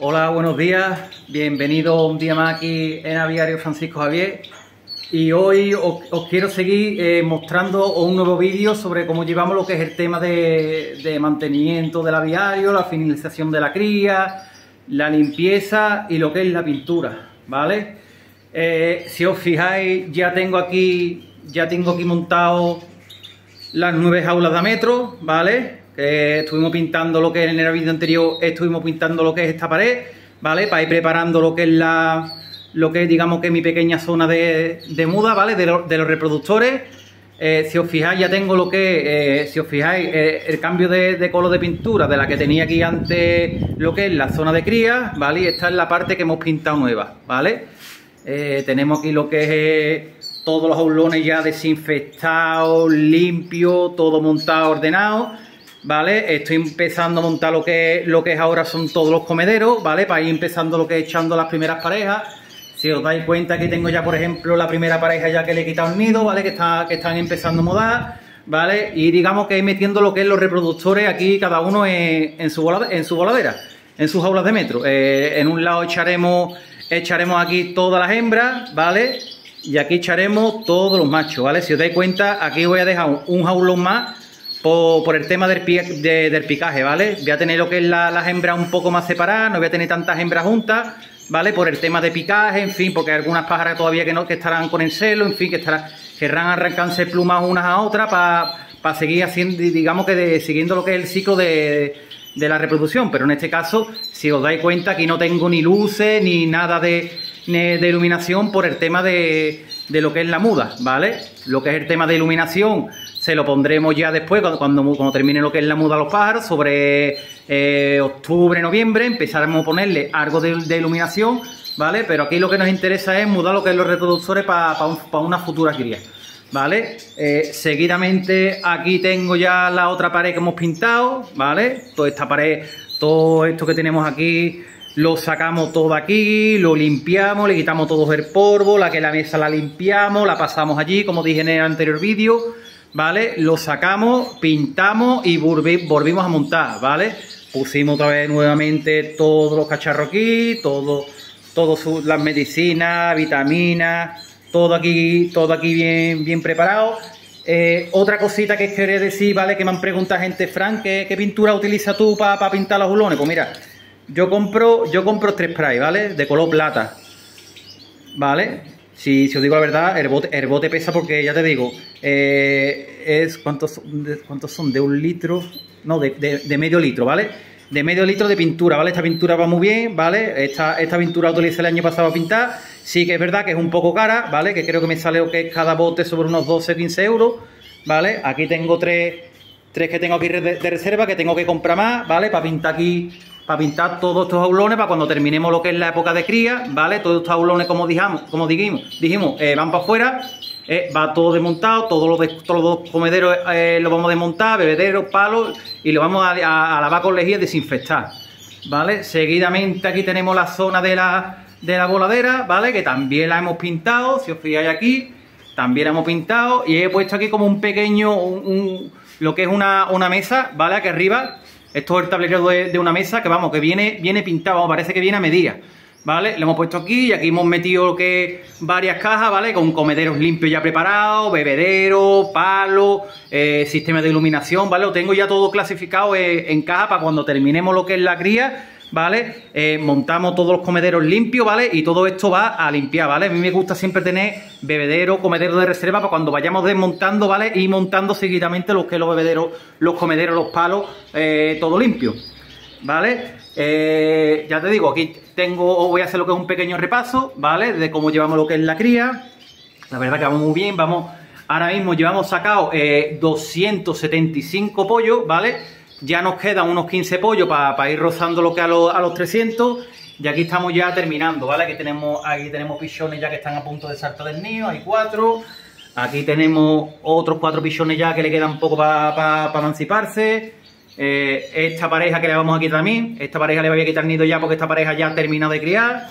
Hola, buenos días. Bienvenido un día más aquí en Aviario Francisco Javier. Y hoy os, quiero seguir eh, mostrando un nuevo vídeo sobre cómo llevamos lo que es el tema de, mantenimiento del aviario, la finalización de la cría, la limpieza y lo que es la pintura, ¿vale? Eh, si os fijáis, ya tengo aquí, ya tengo aquí montado las nueve jaulas de metro, ¿vale? Que estuvimos pintando lo que en el vídeo anterior estuvimos pintando lo que es esta pared, ¿vale? Para ir preparando lo que es la lo que es, digamos que mi pequeña zona de, muda, ¿vale? De, los reproductores. Eh, si os fijáis, ya tengo lo que, eh, si os fijáis, eh, el cambio de, color de pintura de la que tenía aquí antes, lo que es la zona de cría, ¿vale? Y esta es la parte que hemos pintado nueva, ¿vale? tenemos aquí lo que es todos los aulones ya desinfectados, limpios, todo montado, ordenado. ¿Vale? Estoy empezando a montar lo que, lo que es ahora son todos los comederos, ¿vale? Para ir empezando lo que es echando las primeras parejas. Si os dais cuenta que tengo ya, por ejemplo, la primera pareja ya que le he quitado el nido, ¿vale? Que, está, que están empezando a mudar, ¿vale? Y digamos que metiendo lo que es los reproductores aquí, cada uno en, su, en su voladera, en sus jaulas de metro. Eh, en un lado echaremos, echaremos aquí todas las hembras, ¿vale? Y aquí echaremos todos los machos, ¿vale? Si os dais cuenta, aquí voy a dejar un jaulón más por, el tema del, del, picaje, ¿vale? Voy a tener lo que es las hembras un poco más separadas, no voy a tener tantas hembras juntas, ¿vale? Por el tema de picaje, en fin, porque hay algunas pájaras todavía que no que estarán con el celo, en fin, que estarán, querrán arrancarse plumas unas a otras para seguir haciendo, digamos que siguiendo lo que es el ciclo de, de la reproducción, pero en este caso, si os dais cuenta, aquí no tengo ni luces ni nada de, de iluminación por el tema de, de, lo que es la muda, ¿vale? Lo que es el tema de iluminación se lo pondremos ya después, cuando, cuando, termine lo que es la muda a los pájaros, sobre eh, octubre, noviembre, empezaremos a ponerle algo de, iluminación, ¿vale? Pero aquí lo que nos interesa es mudar lo que es los reproductores para una futura cría. ¿vale? Eh, seguidamente aquí tengo ya la otra pared que hemos pintado, ¿vale? Toda esta pared, todo esto que tenemos aquí, lo sacamos todo aquí, lo limpiamos, le quitamos todo el polvo, la que la mesa la limpiamos, la pasamos allí, como dije en el anterior vídeo, ¿vale? Lo sacamos, pintamos y volvimos a montar, ¿vale? Pusimos otra vez nuevamente todos los cacharros aquí, todo, las medicinas, vitaminas, todo aquí, todo aquí bien, bien preparado. Eh, otra cosita que quería decir, ¿vale? Que me han preguntado gente, Frank, ¿qué, pintura utilizas tú para pintar los bulones? Pues mira, yo compro, yo compro tres spray, ¿vale? De color plata. ¿Vale? Si, si os digo la verdad, el bote, el bote pesa porque ya te digo, eh, es ¿cuántos, ¿cuántos son? De un litro, no, de, de medio litro, ¿vale? de medio litro de pintura, ¿vale? Esta pintura va muy bien, ¿vale? Esta, esta pintura la utilicé el año pasado a pintar. Sí que es verdad que es un poco cara, ¿vale? Que creo que me sale que es cada bote sobre unos 12-15 euros, ¿vale? Aquí tengo tres, tres que tengo aquí de, reserva, que tengo que comprar más, ¿vale? Para pintar aquí, para pintar todos estos aulones, para cuando terminemos lo que es la época de cría, ¿vale? Todos estos aulones, como dijimos, como dijimos, dijimos eh, van para afuera, eh, va todo desmontado, todos los, los comederos eh, lo vamos a desmontar, bebederos, palos, y lo vamos a, lavar con lejía y desinfectar, ¿vale? Seguidamente aquí tenemos la zona de la, de la voladera, ¿vale? Que también la hemos pintado, si os fijáis aquí, también la hemos pintado, y he puesto aquí como un pequeño, un, lo que es una, mesa, ¿vale? Aquí arriba, esto es el tablero de, una mesa que, vamos, que viene, viene pintado, parece que viene a medida. ¿vale? Le hemos puesto aquí y aquí hemos metido que varias cajas, ¿vale? Con comederos limpios ya preparados, bebedero, palo, eh, sistema de iluminación, ¿vale? Lo tengo ya todo clasificado eh, en caja para cuando terminemos lo que es la cría, ¿vale? Eh, montamos todos los comederos limpios, ¿vale? Y todo esto va a limpiar, ¿vale? A mí me gusta siempre tener bebedero, comedero de reserva para cuando vayamos desmontando, ¿vale? Y montando seguidamente los que los bebederos, los comederos, los palos, todo limpio. ¿vale? Eh, ya te digo, aquí tengo, voy a hacer lo que es un pequeño repaso, ¿vale? De cómo llevamos lo que es la cría. La verdad que vamos muy bien, vamos, ahora mismo llevamos sacado 275 eh, pollos, ¿vale? Ya nos quedan unos 15 pollos para ir rozando lo que a, los 300 y aquí estamos ya terminando, ¿vale? Aquí tenemos, aquí tenemos pichones ya que están a punto de saltar del nido, hay cuatro. Aquí tenemos otros cuatro pichones ya que le quedan poco para emanciparse. Eh, esta pareja que le vamos a quitar mí, esta pareja le voy a quitar nido ya porque esta pareja ya ha terminado de criar.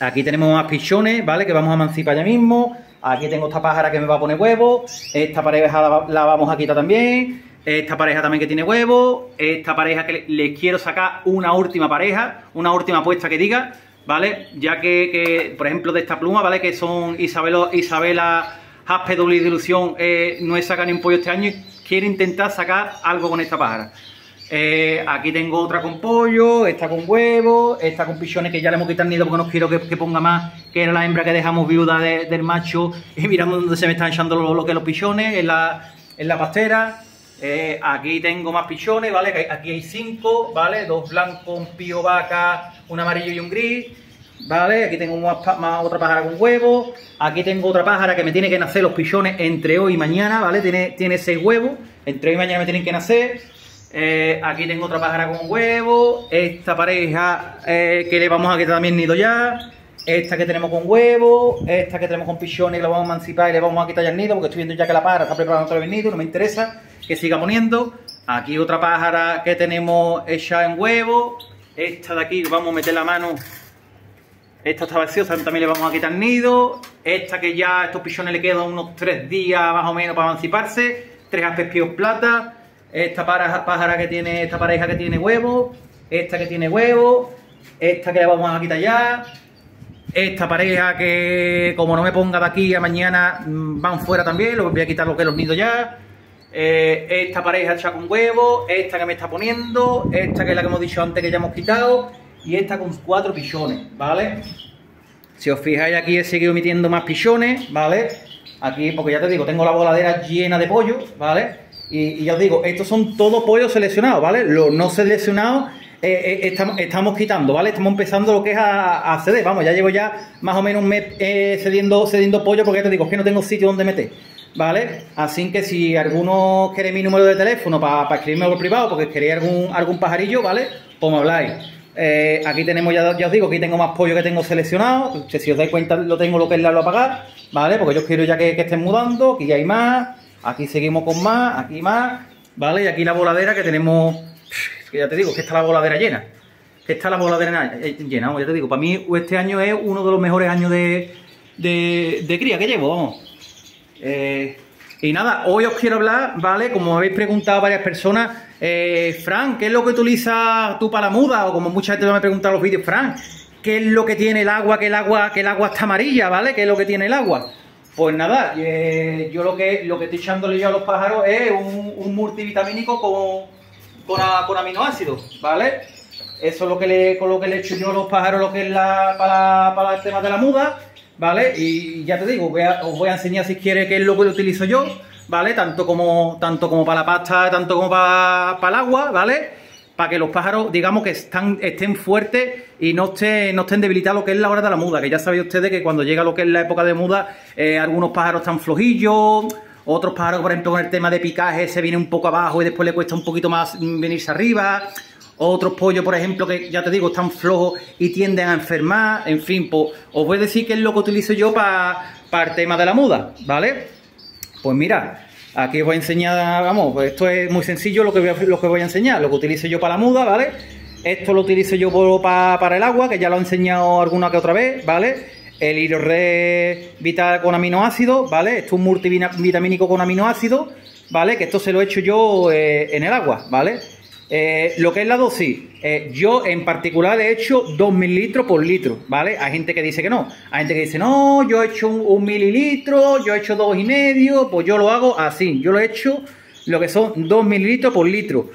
Aquí tenemos más pichones, ¿vale? Que vamos a emancipar ya mismo. Aquí tengo esta pájara que me va a poner huevos. Esta pareja la, vamos a quitar también. Esta pareja también que tiene huevo, esta pareja que les quiero sacar una última pareja, una última apuesta que diga, ¿vale? Ya que, por ejemplo, de esta pluma, ¿vale? Que son Isabela, Isabela Haspedo y Ilusión, eh, no he sacado ni un pollo este año y quiero intentar sacar algo con esta pájara. Eh, aquí tengo otra con pollo, esta con huevo, esta con pichones que ya le hemos quitado el nido porque no quiero que, ponga más, que era la hembra que dejamos viuda del macho. Y miramos donde se me están echando lo, que los pichones, en la, en la pastera. Eh, aquí tengo más pichones, ¿vale? Aquí hay cinco, ¿vale? Dos blancos, un pío vaca, un amarillo y un gris, ¿vale? Aquí tengo más, otra pájara con huevo. Aquí tengo otra pájara que me tiene que nacer los pichones entre hoy y mañana, ¿vale? Tiene, tiene seis huevos, entre hoy y mañana me tienen que nacer. Eh, aquí tengo otra pájara con huevo. Esta pareja eh, que le vamos a quitar también nido ya. Esta que tenemos con huevo. Esta que tenemos con pichones la vamos a emancipar y le vamos a quitar ya el nido porque estoy viendo ya que la pájara está preparando otra vez el nido. No me interesa que siga poniendo. Aquí otra pájara que tenemos hecha en huevo. Esta de aquí vamos a meter la mano. Esta está vaciosa, también le vamos a quitar nido. Esta que ya a estos pichones le quedan unos tres días más o menos para emanciparse. Tres aspespíos plata esta pájara que tiene, esta pareja que tiene huevo, esta que tiene huevo, esta que le vamos a quitar ya, esta pareja que como no me ponga de aquí a mañana mm, van fuera también, lo voy a quitar lo que los nidos ya. Eh, esta pareja hecha con huevo, esta que me está poniendo, esta que es la que hemos dicho antes que ya hemos quitado y esta con cuatro pichones, ¿vale? Si os fijáis aquí he seguido metiendo más pichones, ¿vale? Aquí, porque ya te digo, tengo la voladera llena de pollo, ¿vale? Y, ya os digo, estos son todos pollos seleccionados, ¿vale? Los no seleccionados eh, eh, estamos, quitando, ¿vale? Estamos empezando lo que es a, ceder. Vamos, ya llevo ya más o menos un mes cediendo, cediendo pollo porque ya te digo, es que no tengo sitio donde meter, ¿vale? Así que si alguno quiere mi número de teléfono para escribirme por privado porque queréis algún, algún pajarillo, ¿vale? Pues me habláis. aquí tenemos, ya, ya, os digo, aquí tengo más pollo que tengo seleccionado. Si os dais cuenta, lo tengo lo que es la a pagar, ¿vale? Porque yo quiero ya que, que estén mudando, aquí ya hay más. Aquí seguimos con más, aquí más, ¿vale? Y aquí la voladera que tenemos, que ya te digo, que está la voladera llena. Que está la voladera llena, ya te digo, para mí este año es uno de los mejores años de, de, cría que llevo, vamos. Eh, y nada, hoy os quiero hablar, ¿vale? Como habéis preguntado varias personas, eh, ¿qué es lo que utilizas tú para la muda? O como mucha gente me ha preguntado en los vídeos, Fran, ¿qué es lo que tiene el agua? Que el agua, que el agua está amarilla, ¿vale? ¿Qué es lo que tiene el agua? Pues nada, eh, yo lo que, lo que estoy echándole yo a los pájaros es un, multivitamínico con, con, aminoácidos, ¿vale? Eso es lo que le, con lo que le echo yo a los pájaros, lo que es la, para, el tema de la muda, ¿vale? Y ya te digo, os voy a enseñar si quiere qué es lo que utilizo yo, ¿vale? Tanto como, tanto como para la pasta, tanto como para, para el agua, ¿vale? para que los pájaros, digamos, que están, estén fuertes y no estén, no estén debilitados lo que es la hora de la muda, que ya sabéis ustedes que cuando llega lo que es la época de muda, eh, algunos pájaros están flojillos, otros pájaros, por ejemplo, con el tema de picaje se viene un poco abajo y después le cuesta un poquito más venirse arriba, otros pollos, por ejemplo, que ya te digo, están flojos y tienden a enfermar, en fin, pues os voy a decir qué es lo que utilizo yo para el tema de la muda, ¿vale? Pues mira, Aquí os voy a enseñar, vamos, pues esto es muy sencillo lo que, voy a, lo que voy a enseñar, lo que utilizo yo para la muda, ¿vale? Esto lo utilizo yo para, el agua, que ya lo he enseñado alguna que otra vez, ¿vale? El Hidrorre Vital con aminoácidos, ¿vale? Esto es un multivitamínico con aminoácidos, ¿vale? Que esto se lo he hecho yo eh, en el agua, ¿vale? Eh, lo que es la dosis, eh, yo en particular he hecho 2 mililitros por litro, ¿vale? Hay gente que dice que no, hay gente que dice, no, yo he hecho un, mililitro, yo he hecho dos y medio, pues yo lo hago así, yo lo he hecho lo que son 2 mililitros por litro.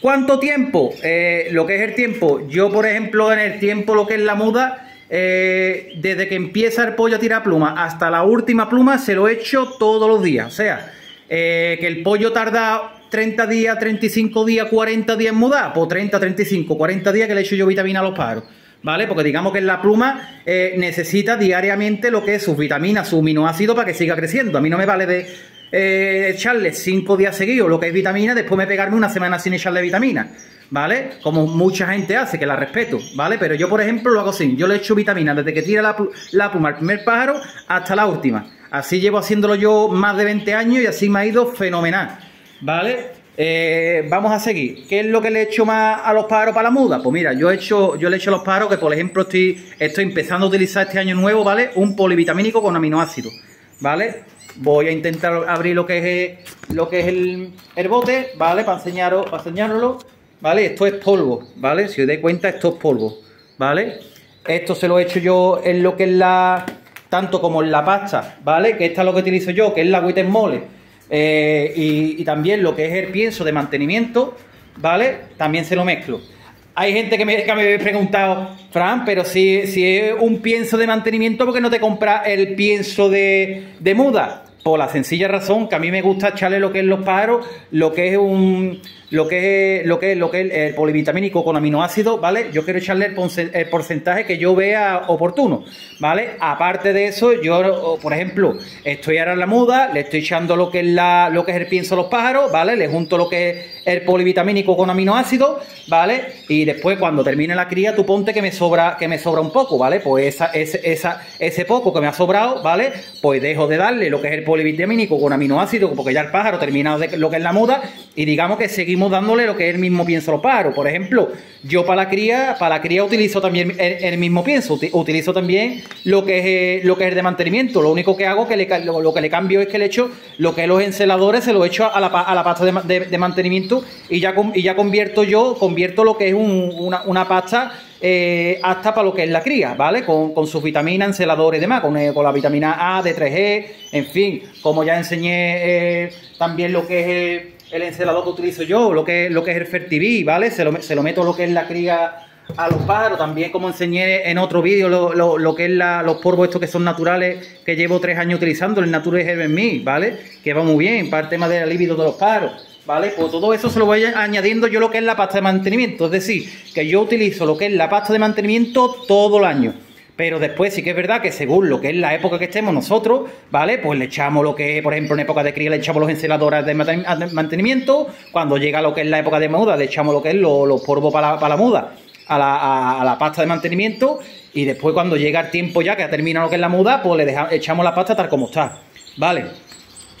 ¿Cuánto tiempo? Eh, lo que es el tiempo, yo por ejemplo en el tiempo lo que es la muda, desde que empieza el pollo a tirar pluma hasta la última pluma se lo he hecho todos los días, o sea, que el pollo tarda 30 días, 35 días, 40 días en mudar, pues 30, 35, 40 días que le echo yo vitamina a los pájaros. ¿Vale? Porque digamos que la pluma eh, necesita diariamente lo que es sus vitaminas, su aminoácido para que siga creciendo. A mí no me vale de eh, echarle 5 días seguidos lo que es vitamina, después me pegarme una semana sin echarle vitamina. ¿Vale? Como mucha gente hace, que la respeto, ¿vale? Pero yo, por ejemplo, lo hago así. Yo le echo vitamina desde que tira la, la pluma al primer pájaro hasta la última. Así llevo haciéndolo yo más de 20 años y así me ha ido fenomenal. ¿Vale? Eh, vamos a seguir. ¿Qué es lo que le he hecho más a los pájaros para la muda? Pues mira, yo he hecho, yo le he hecho a los pájaros que, por ejemplo, estoy, estoy empezando a utilizar este año nuevo, ¿vale? Un polivitamínico con aminoácidos, ¿vale? voy a intentar abrir lo que es, lo que es el, bote, ¿vale? Para enseñaros, para enseñarlo, ¿vale? Esto es polvo, ¿vale? Si os dais cuenta, esto es polvo, ¿vale? Esto se lo he hecho yo en lo que es la... tanto como en la pasta, ¿vale? Que esta es lo que utilizo yo, que es la Witten Mole. Eh, y, también lo que es el pienso de mantenimiento, ¿vale? También se lo mezclo. Hay gente que me, que me ha preguntado, Fran, pero si, si es un pienso de mantenimiento, ¿por qué no te compras el pienso de, de muda? Por la sencilla razón que a mí me gusta echarle lo que es los pájaros, lo que es un lo que es lo que es lo que es el polivitamínico con aminoácidos, ¿vale? Yo quiero echarle el, porcentaje que yo vea oportuno, ¿vale? Aparte de eso, yo, por ejemplo, estoy ahora en la muda, le estoy echando lo que es la lo que es el pienso a los pájaros, ¿vale? Le junto lo que es el polivitamínico con aminoácidos, ¿vale? Y después cuando termine la cría, tú ponte que me sobra que me sobra un poco, ¿vale? Pues esa, ese, esa, ese poco que me ha sobrado, ¿vale? Pues dejo de darle lo que es el polivitamínico con aminoácidos, porque ya el pájaro terminado de lo que es la muda y digamos que seguimos dándole lo que es el mismo pienso los. Por ejemplo, yo para la cría, para la cría utilizo también el, mismo pienso, utilizo también lo que es eh, lo que es de mantenimiento. Lo único que hago que le, lo, que le cambio es que le echo lo que es los enceladores, se lo echo a la, a la pasta de, mantenimiento y ya, y ya convierto yo, convierto lo que es una, pasta eh, hasta para lo que es la cría, ¿vale? Con, con sus vitaminas, enceladores y demás, con, eh, con, la vitamina A, D3G, en fin, como ya enseñé también lo que es el encelador que utilizo yo, lo que, lo que es el Fertiví, ¿vale? Se lo, se lo meto lo que es la cría a los pájaros, también como enseñé en otro vídeo lo, que es los polvos estos que son naturales, que llevo tres años utilizando, el Nature Heaven Me, ¿vale? Que va muy bien para el tema del alivio de los pájaros, ¿vale? Pues todo eso se lo voy añadiendo yo lo que es la pasta de mantenimiento, es decir, que yo utilizo lo que es la pasta de mantenimiento todo el año. Pero después sí que es verdad que según lo que es la época que estemos nosotros, ¿vale? Pues le echamos lo que, por ejemplo, en época de cría le echamos los enceladores de mantenimiento. Cuando llega lo que es la época de muda, le echamos lo que es los, polvos para la, muda, a la, pasta de mantenimiento. Y después cuando llega el tiempo ya que ha terminado lo que es la muda, pues le echamos la pasta tal como está. ¿Vale?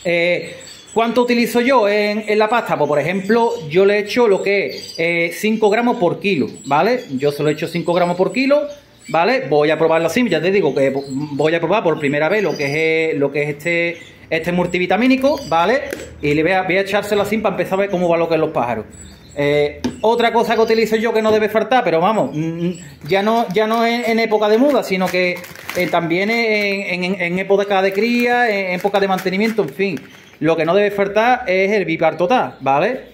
Eh, ¿Cuánto utilizo yo en, la pasta? Pues por ejemplo, yo le echo lo que es 5 eh, gramos por kilo, ¿vale? Yo se lo echo 5 gramos por kilo ¿vale? Voy a probarlo así, ya te digo que voy a probar por primera vez lo que es, lo que es este, este multivitamínico, ¿vale? Y le voy a, voy a echárselo para empezar a ver cómo va lo que es los pájaros. Eh, otra cosa que utilizo yo que no debe faltar, pero vamos, mm, ya no, ya no en, época de muda, sino que eh, también en, época de cría, en época de mantenimiento, en fin. Lo que no debe faltar es el bipar total, ¿vale?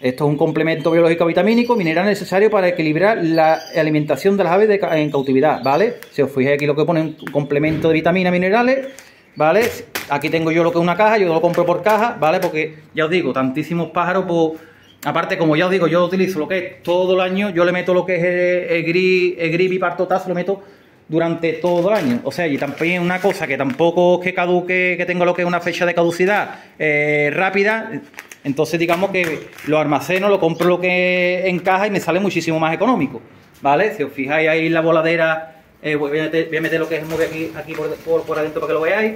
Esto es un complemento biológico vitamínico mineral necesario para equilibrar la alimentación de las aves en cautividad, ¿vale? Si os fijáis aquí lo que pone un complemento de vitaminas minerales, ¿vale? Aquí tengo yo lo que es una caja, yo lo compro por caja, ¿vale? Porque ya os digo, tantísimos pájaros, pues, aparte, como ya os digo, yo utilizo lo que es todo el año, yo le meto lo que es el, gris, el gris lo meto durante todo el año. O sea, y también una cosa que tampoco es que caduque, que tenga lo que es una fecha de caducidad eh, rápida, entonces digamos que lo almaceno, lo compro lo que encaja y me sale muchísimo más económico, ¿vale? Si os fijáis ahí la voladera, eh, voy, a meter, lo que es el aquí, aquí por, por, adentro para que lo veáis,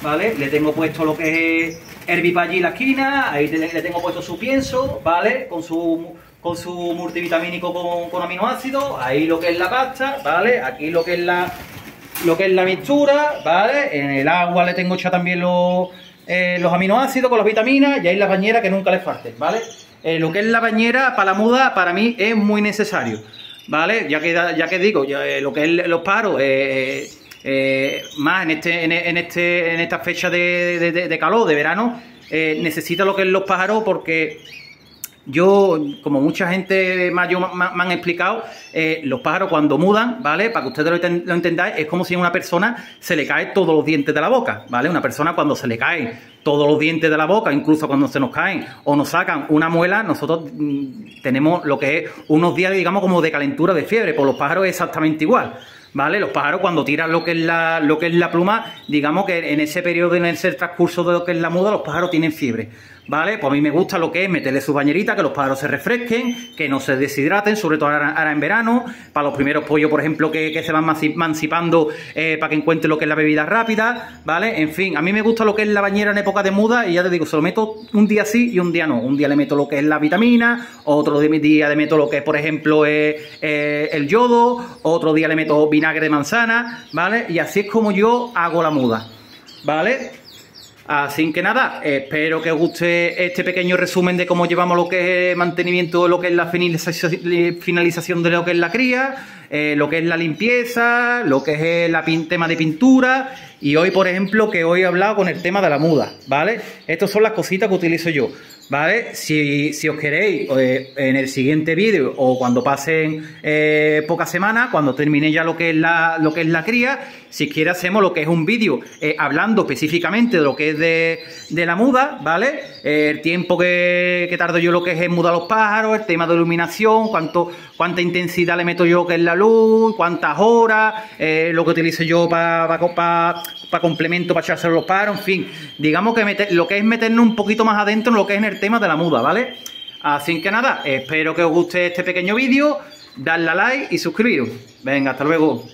¿vale? Le tengo puesto lo que es Herbipallí allí en la esquina, ahí le tengo puesto su pienso, ¿vale? Con su con su multivitamínico con, aminoácidos, ahí lo que es la pasta, ¿vale? Aquí lo que es la lo que es la mixtura, ¿vale? En el agua le tengo hecho también los eh, los aminoácidos con las vitaminas y ahí la bañera que nunca les falte, ¿vale? Eh, lo que es la bañera para la muda para mí es muy necesario, ¿vale? Ya que, ya que digo, eh, lo que es los paros, más en, este, en, este, en esta fecha de, calor, de verano, necesita lo que es los pájaros porque yo, como mucha gente más yo, me, han explicado, eh, los pájaros cuando mudan, ¿vale? Para que ustedes lo, entendáis, es como si a una persona se le caen todos los dientes de la boca, ¿vale? Una persona cuando se le caen todos los dientes de la boca, incluso cuando se nos caen o nos sacan una muela, nosotros mm, tenemos lo que es unos días, digamos, como de calentura, de fiebre. Por los pájaros es exactamente igual. ¿Vale? Los pájaros cuando tiran lo que es la, lo que es la pluma, digamos que en ese periodo, en ese transcurso de lo que es la muda, los pájaros tienen fiebre. ¿Vale? Pues a mí me gusta lo que es meterle su bañerita, que los pájaros se refresquen, que no se deshidraten, sobre todo ahora, en verano, para los primeros pollos, por ejemplo, que, se van mancipando eh, para que encuentren lo que es la bebida rápida, ¿vale? En fin, a mí me gusta lo que es la bañera en época de muda y ya te digo, se lo meto un día sí y un día no. Un día le meto lo que es la vitamina, otro día le meto lo que es, por ejemplo, eh, el yodo, otro día le meto vinagre de manzana, ¿vale? Y así es como yo hago la muda, ¿vale? Así que nada, espero que os guste este pequeño resumen de cómo llevamos lo que es mantenimiento, lo que es la finalización de lo que es la cría, eh, lo que es la limpieza, lo que es el tema de pintura y hoy, por ejemplo, que hoy he hablado con el tema de la muda, ¿vale? Estas son las cositas que utilizo yo. ¿Vale? Si, os queréis, eh, en el siguiente vídeo o cuando pasen eh, pocas semanas, cuando termine ya lo que es la, lo que es la cría, si quiere hacemos lo que es un vídeo eh, hablando específicamente de lo que es de, la muda, ¿vale? el tiempo que, que, tardo yo lo que es en mudar los pájaros, el tema de iluminación, cuánto, cuánta intensidad le meto yo que es la luz, cuántas horas, lo que utilizo yo para para complemento, para echarse los pájaros, en fin. Digamos que lo que es meternos un poquito más adentro en lo que es en el tema de la muda, ¿vale? Así que nada, espero que os guste este pequeño vídeo, darle a like y suscribiros. Venga, hasta luego.